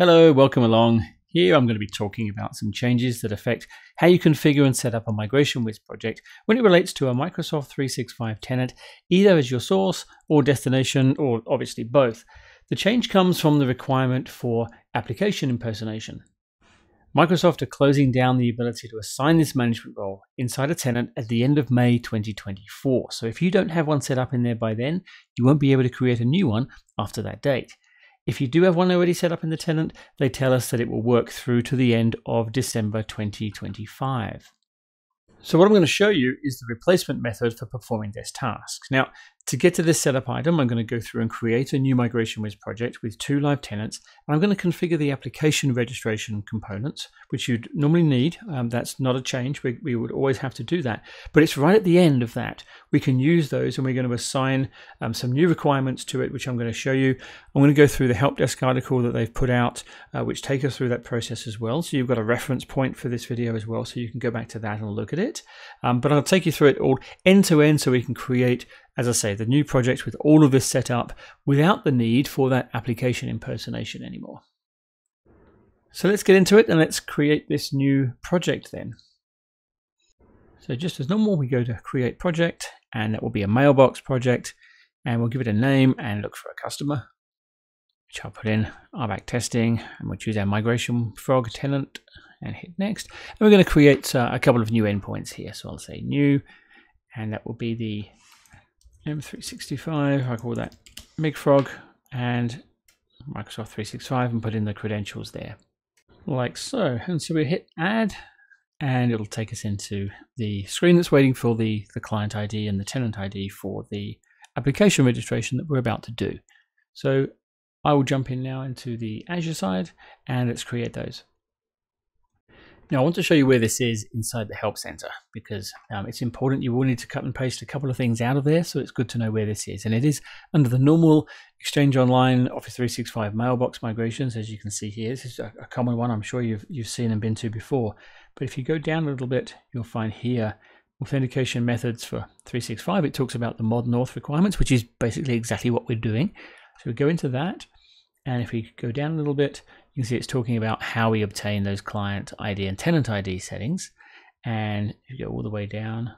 Hello, welcome along. Here I'm going to be talking about some changes that affect how you configure and set up a MigrationWiz project when it relates to a Microsoft 365 tenant, either as your source or destination, or obviously both. The change comes from the requirement for application impersonation. Microsoft are closing down the ability to assign this management role inside a tenant at the end of May 2024. So if you don't have one set up in there by then, you won't be able to create a new one after that date. If you do have one already set up in the tenant, they tell us that it will work through to the end of December 2025. So what I'm going to show you is the replacement method for performing this task. Now, to get to this setup item, I'm going to go through and create a new MigrationWiz project with two live tenants, and I'm going to configure the application registration components, which you'd normally need. Um, that's not a change. We, we would always have to do that. But it's right at the end of that. We can use those, and we're going to assign um, some new requirements to it, which I'm going to show you. I'm going to go through the help desk article that they've put out, uh, which take us through that process as well. So you've got a reference point for this video as well, so you can go back to that and look at it. Um, but I'll take you through it all end to end so we can create as I say, the new project with all of this set up without the need for that application impersonation anymore. So let's get into it and let's create this new project then. So just as normal, we go to create project and that will be a mailbox project and we'll give it a name and look for a customer, which I'll put in RBAC testing and we'll choose our migration frog tenant and hit next. And we're going to create uh, a couple of new endpoints here. So I'll say new and that will be the M365, I call that MigFrog and Microsoft 365 and put in the credentials there like so. And so we hit add and it'll take us into the screen that's waiting for the, the client ID and the tenant ID for the application registration that we're about to do. So I will jump in now into the Azure side and let's create those. Now I want to show you where this is inside the Help Center because um, it's important. You will need to cut and paste a couple of things out of there, so it's good to know where this is. And it is under the normal Exchange Online Office 365 mailbox migrations, as you can see here. This is a, a common one I'm sure you've, you've seen and been to before. But if you go down a little bit, you'll find here authentication methods for 365. It talks about the modern auth requirements, which is basically exactly what we're doing. So we go into that. And if we go down a little bit, you can see it's talking about how we obtain those client ID and tenant ID settings. And if you go all the way down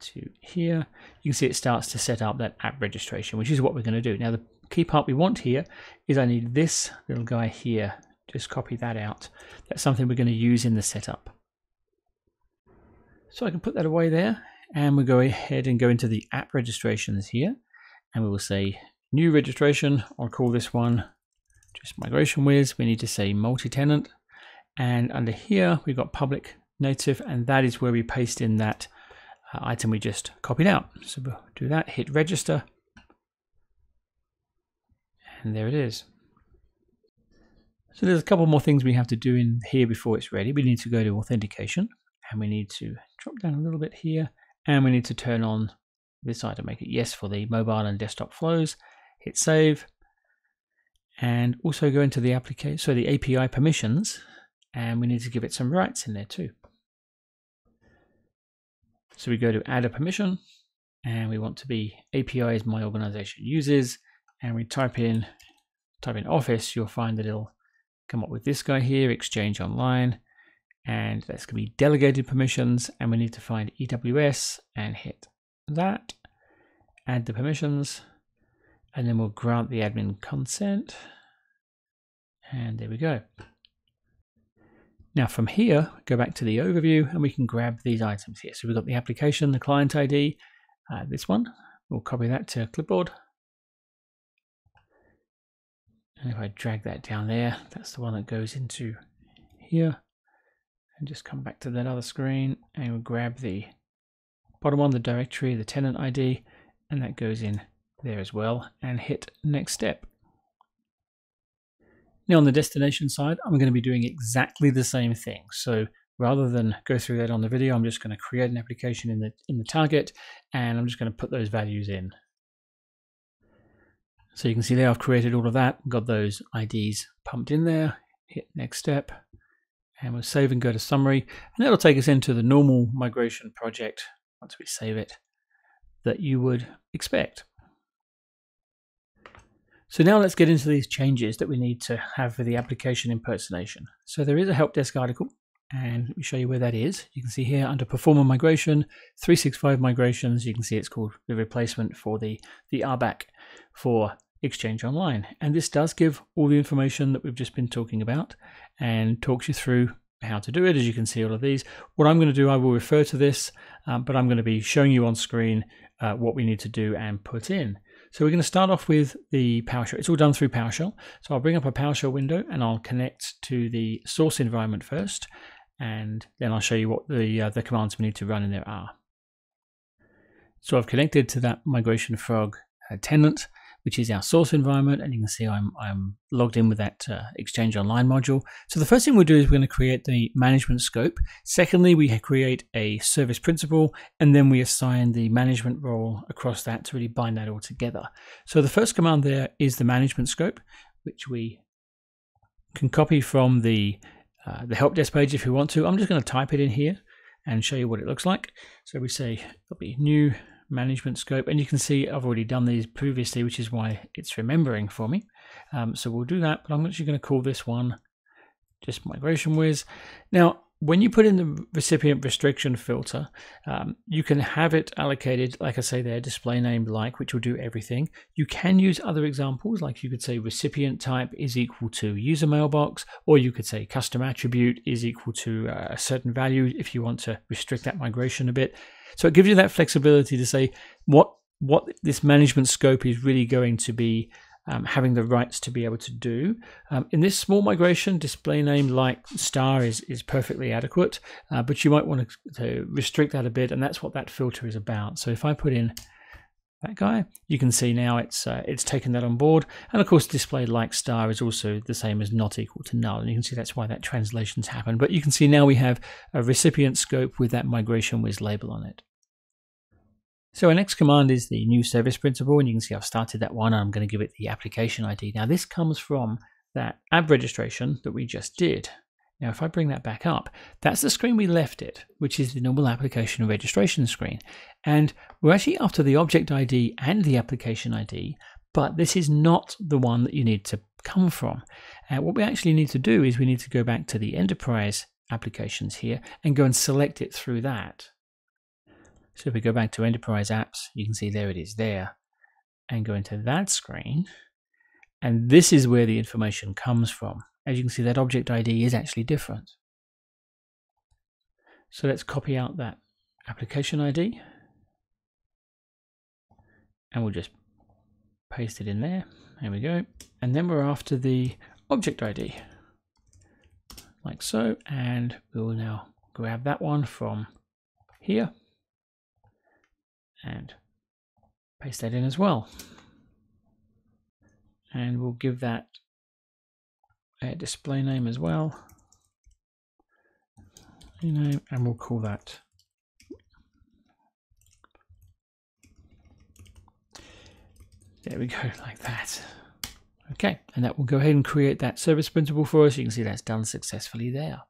to here, you can see it starts to set up that app registration, which is what we're going to do. Now, the key part we want here is I need this little guy here. Just copy that out. That's something we're going to use in the setup. So I can put that away there and we'll go ahead and go into the app registrations here and we will say new registration. I'll call this one just migration wiz, we need to say multi-tenant. And under here, we've got public native, and that is where we paste in that uh, item we just copied out. So we'll do that, hit register, and there it is. So there's a couple more things we have to do in here before it's ready. We need to go to authentication, and we need to drop down a little bit here, and we need to turn on this item, make it yes for the mobile and desktop flows, hit save, and also go into the application, so the API permissions, and we need to give it some rights in there too. So we go to add a permission, and we want to be API is my organization uses, and we type in type in Office, you'll find that it'll come up with this guy here, Exchange Online, and that's going to be delegated permissions, and we need to find EWS and hit that, add the permissions, and then we'll grant the admin consent. And there we go. Now from here, go back to the overview and we can grab these items here. So we've got the application, the client ID, uh, this one. We'll copy that to clipboard. And if I drag that down there, that's the one that goes into here. And just come back to that other screen and we'll grab the bottom one, the directory, the tenant ID, and that goes in there as well and hit next step. Now on the destination side, I'm going to be doing exactly the same thing. So rather than go through that on the video, I'm just going to create an application in the, in the target and I'm just going to put those values in. So you can see there I've created all of that, got those IDs pumped in there, hit next step, and we'll save and go to summary. And that'll take us into the normal migration project, once we save it, that you would expect. So now let's get into these changes that we need to have for the application impersonation. So there is a help desk article and let me show you where that is. You can see here under Performer Migration, 365 migrations, you can see it's called the replacement for the, the RBAC for Exchange Online. And this does give all the information that we've just been talking about and talks you through how to do it. As you can see all of these, what I'm going to do, I will refer to this, um, but I'm going to be showing you on screen uh, what we need to do and put in. So we're going to start off with the PowerShell. It's all done through PowerShell. So I'll bring up a PowerShell window and I'll connect to the source environment first and then I'll show you what the, uh, the commands we need to run in there are. So I've connected to that migration frog uh, tenant, which is our source environment, and you can see I'm, I'm logged in with that uh, Exchange Online module. So the first thing we'll do is we're going to create the management scope. Secondly, we create a service principal, and then we assign the management role across that to really bind that all together. So the first command there is the management scope, which we can copy from the uh, the help desk page if you want to. I'm just going to type it in here and show you what it looks like. So we say copy new management scope and you can see I've already done these previously which is why it's remembering for me. Um, so we'll do that but I'm actually going to call this one just migration wiz. Now when you put in the recipient restriction filter, um, you can have it allocated, like I say there, display name like, which will do everything. You can use other examples, like you could say recipient type is equal to user mailbox, or you could say custom attribute is equal to uh, a certain value if you want to restrict that migration a bit. So it gives you that flexibility to say what what this management scope is really going to be um, having the rights to be able to do. Um, in this small migration, display name like star is, is perfectly adequate, uh, but you might want to, to restrict that a bit, and that's what that filter is about. So if I put in that guy, you can see now it's uh, it's taken that on board. And of course, display like star is also the same as not equal to null. And you can see that's why that translation's happened. But you can see now we have a recipient scope with that migration wiz label on it. So our next command is the new service principal, and you can see I've started that one. I'm going to give it the application ID. Now this comes from that app registration that we just did. Now if I bring that back up, that's the screen we left it, which is the normal application registration screen. And we're actually after the object ID and the application ID, but this is not the one that you need to come from. Uh, what we actually need to do is we need to go back to the enterprise applications here and go and select it through that. So if we go back to enterprise apps, you can see there it is there and go into that screen. And this is where the information comes from. As you can see, that object ID is actually different. So let's copy out that application ID and we'll just paste it in there. There we go. And then we're after the object ID like so. And we will now grab that one from here and paste that in as well. And we'll give that a display name as well. Name, and we'll call that There we go, like that. Okay, and that will go ahead and create that service principal for us. You can see that's done successfully there.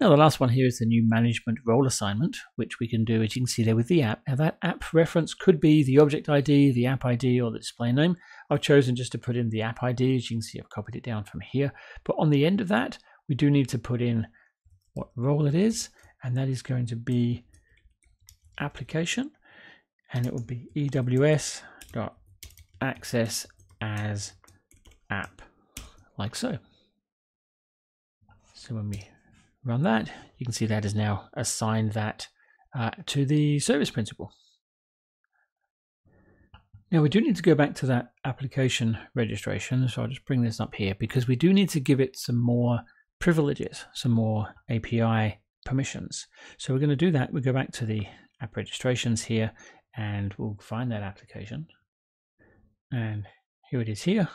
Now the last one here is the new management role assignment, which we can do as you can see there with the app. Now that app reference could be the object ID, the app ID, or the display name. I've chosen just to put in the app ID. As you can see, I've copied it down from here. But on the end of that, we do need to put in what role it is, and that is going to be application, and it will be EWS dot access as app, like so. So when we run that, you can see that is now assigned that uh, to the service principal. Now we do need to go back to that application registration, so I'll just bring this up here because we do need to give it some more privileges, some more API permissions. So we're going to do that. We go back to the app registrations here and we'll find that application. And here it is here.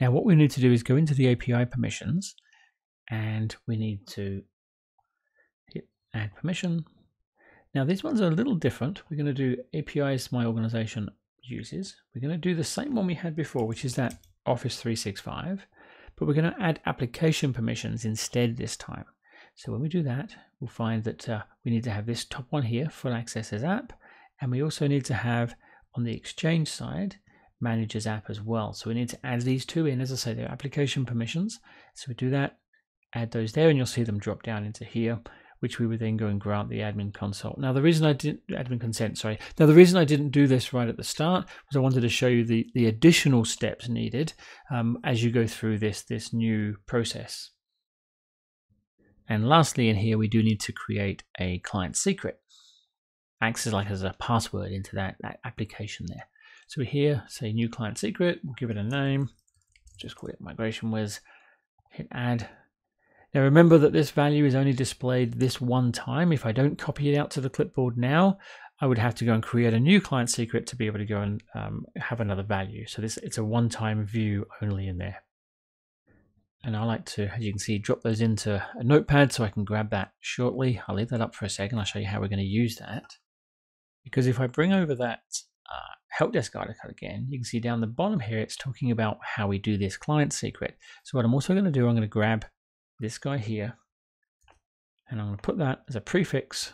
Now what we need to do is go into the API permissions and we need to hit add permission. Now these ones are a little different. We're going to do APIs my organization uses. We're going to do the same one we had before, which is that Office 365, but we're going to add application permissions instead this time. So when we do that, we'll find that uh, we need to have this top one here, full access as app, and we also need to have on the Exchange side, manage as app as well. So we need to add these two in. As I say, they're application permissions. So we do that, add those there, and you'll see them drop down into here, which we would then go and grant the admin consult. Now, the reason I didn't, admin consent, sorry. Now, the reason I didn't do this right at the start was I wanted to show you the, the additional steps needed um, as you go through this, this new process. And lastly, in here, we do need to create a client secret. Acts as like as a password into that, that application there. So here, say new client secret, we'll give it a name, just call it migration wiz, hit add. Now remember that this value is only displayed this one time. If I don't copy it out to the clipboard now, I would have to go and create a new client secret to be able to go and um, have another value. So this it's a one-time view only in there. And I like to, as you can see, drop those into a notepad so I can grab that shortly. I'll leave that up for a second. I'll show you how we're going to use that. Because if I bring over that uh, help desk article again, you can see down the bottom here, it's talking about how we do this client secret. So what I'm also going to do, I'm going to grab this guy here, and I'm going to put that as a prefix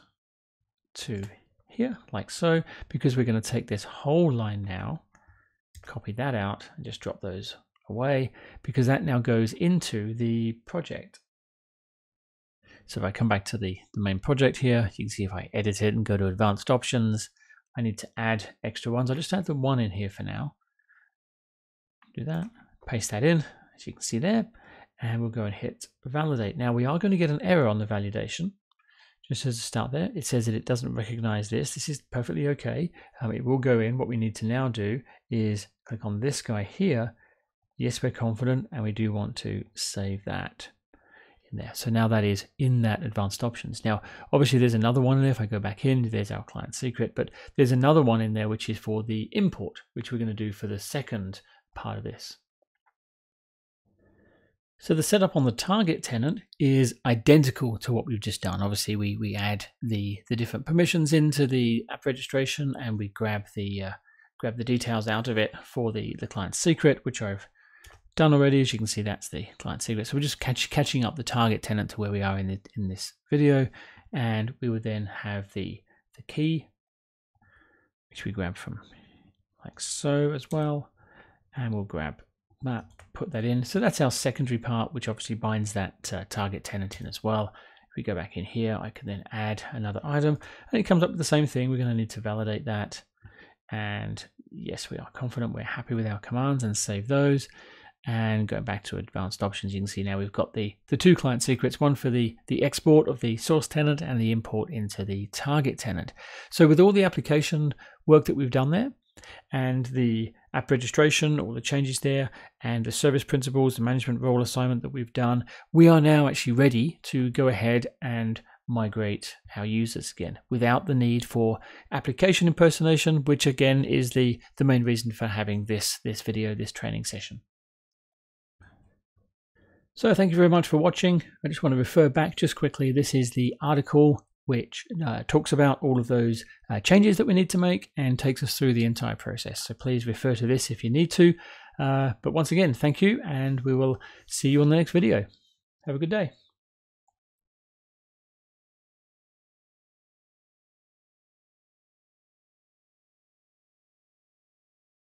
to here, like so, because we're going to take this whole line now, copy that out, and just drop those away because that now goes into the project. So if I come back to the, the main project here, you can see if I edit it and go to advanced options, I need to add extra ones. I'll just add the one in here for now. Do that, paste that in, as you can see there, and we'll go and hit validate. Now we are going to get an error on the validation. Just as a start there, it says that it doesn't recognize this. This is perfectly okay. Um, it will go in. What we need to now do is click on this guy here Yes, we're confident and we do want to save that in there. So now that is in that advanced options. Now, obviously there's another one in there. If I go back in, there's our client secret, but there's another one in there which is for the import, which we're going to do for the second part of this. So the setup on the target tenant is identical to what we've just done. Obviously, we, we add the, the different permissions into the app registration and we grab the uh, grab the details out of it for the, the client secret, which I've done already. As you can see, that's the client secret. So we're just catch, catching up the target tenant to where we are in, the, in this video. And we would then have the, the key, which we grab from like so as well. And we'll grab that, put that in. So that's our secondary part, which obviously binds that uh, target tenant in as well. If we go back in here, I can then add another item and it comes up with the same thing. We're going to need to validate that. And yes, we are confident. We're happy with our commands and save those and going back to advanced options you can see now we've got the the two client secrets one for the the export of the source tenant and the import into the target tenant. So with all the application work that we've done there and the app registration all the changes there and the service principals the management role assignment that we've done we are now actually ready to go ahead and migrate our users again without the need for application impersonation which again is the the main reason for having this this video this training session so thank you very much for watching. I just want to refer back just quickly. This is the article which uh, talks about all of those uh, changes that we need to make and takes us through the entire process. So please refer to this if you need to. Uh, but once again, thank you, and we will see you on the next video. Have a good day.